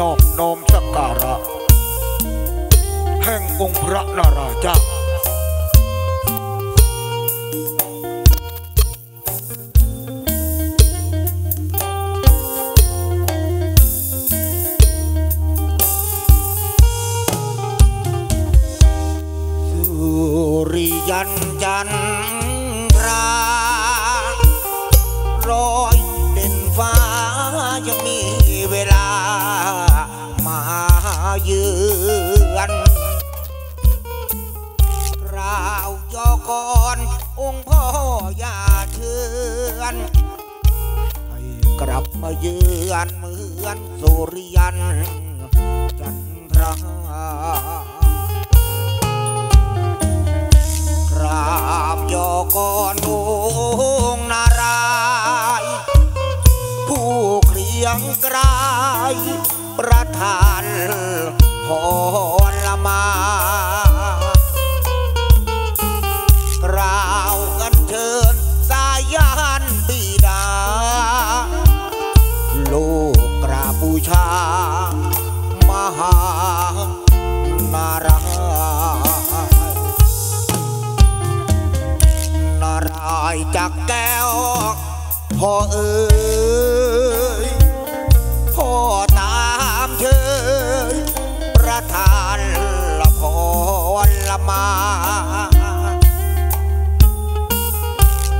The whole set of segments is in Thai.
นอบน้อมสักการะ แห่งองค์พระนาราเจ้ เยือนคราวยอกรองค์พ่ออย่าเชือนให้กลับมาเยือนเหมือนสุริยันจันทรากราบยอกรองค์นารายผู้เกรียงไกรายประทาน พรละมากล่าวกันเชิญสายยานบิดาลูกกราบบูชา มหานารายนารายจากแก้วพ่อเอ๋ย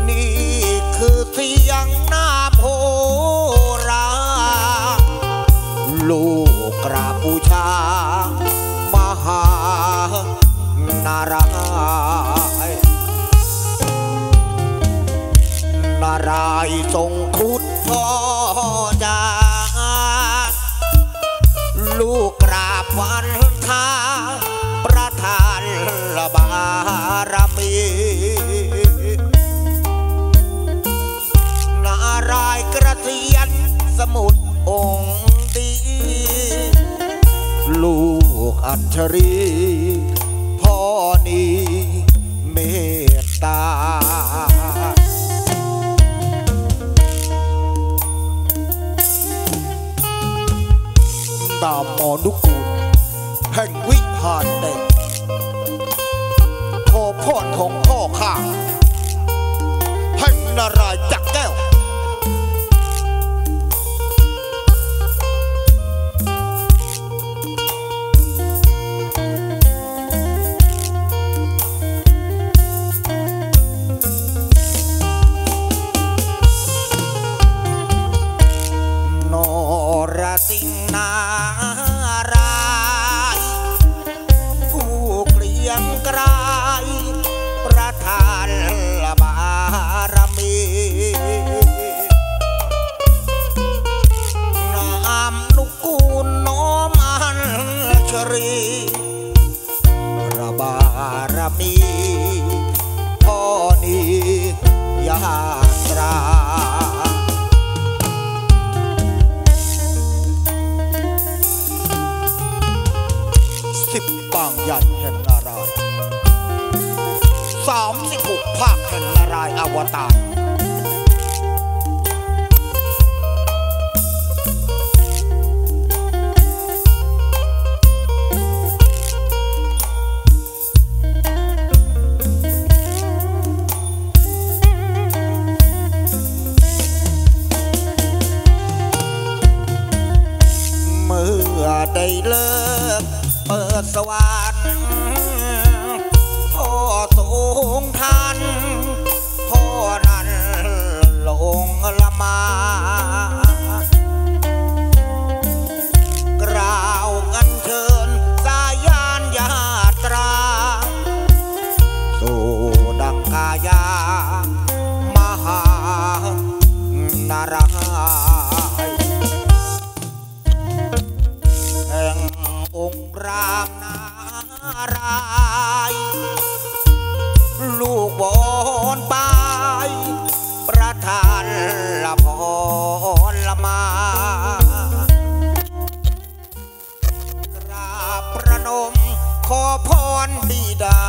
นี่คือเสียงน้ำโหราลูกกราบบูชามหานารายนารายทรงคุดพ่อจาลูกกราบวัน บารมีนารายณ์กระเทียนสมุดองค์ดี ลูกอัญชรี แห่ง รีพระบารมีพ่อนี้ยาตราสิบปางใหญ่แห่งนารายสามสิบหกภาคแห่งนารายอวตาร กเปิดสวรรค์ รามนารายลูกบอนไปประทานละพรละมากราบประนมขอพรบิดา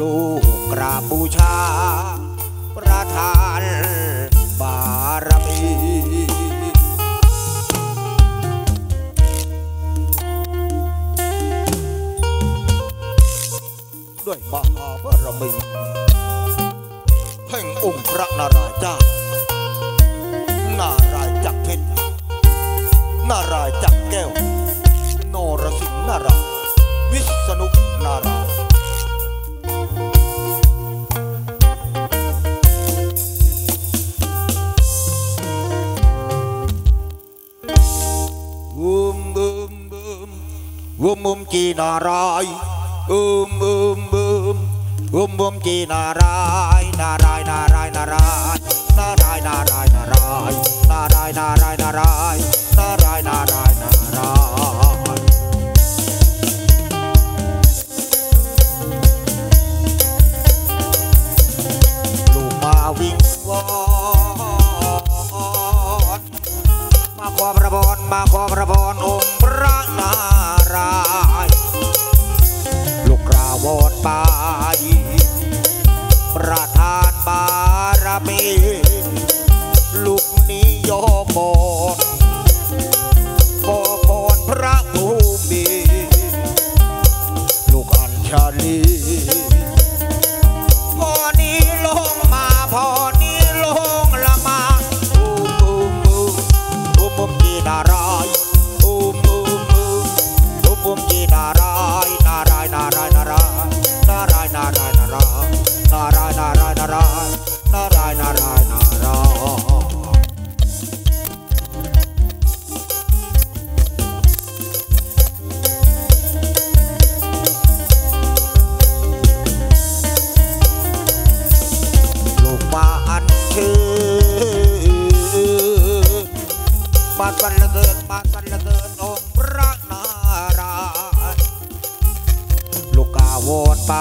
ลูกกราบบูชาประทานารมีแห่งองค์พระนารายณ์จ้านารายจักเพชรนารายจักแก้วนรสิงห์นารายวิษณุนารายอุมบุมบุมบุมบุมจีนารายอุมบุมบุ บุมบุมจีนารายนารายนารายนารายนารายนารายนารายนารายนารายนารายนารายนารายนาราย วอนไป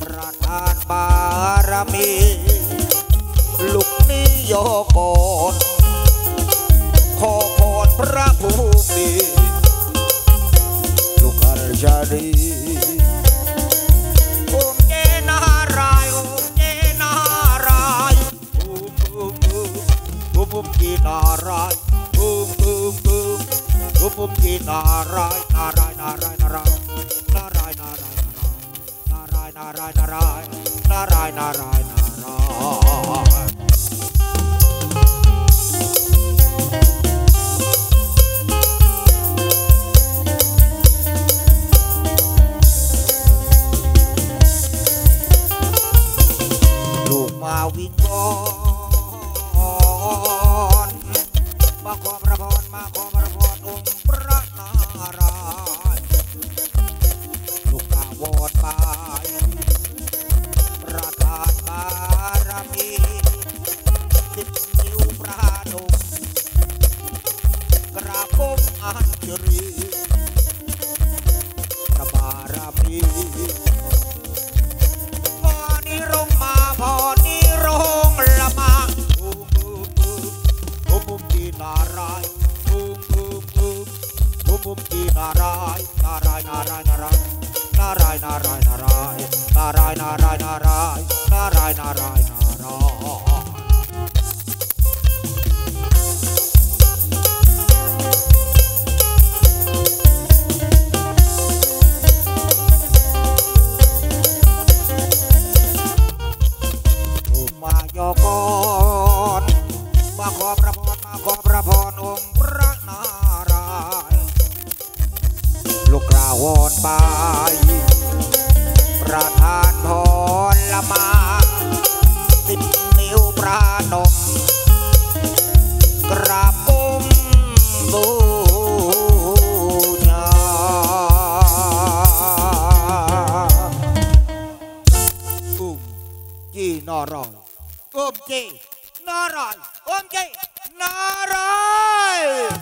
ประทานบารมี ลุกนี้โยกอนขอพรพระผู้มีลุกอรชาดีารยนานมาขอพระพรมาขอพระพรองค์พระนารายณ์ลูกกราวอนบา Okay, Om Okay, Narai.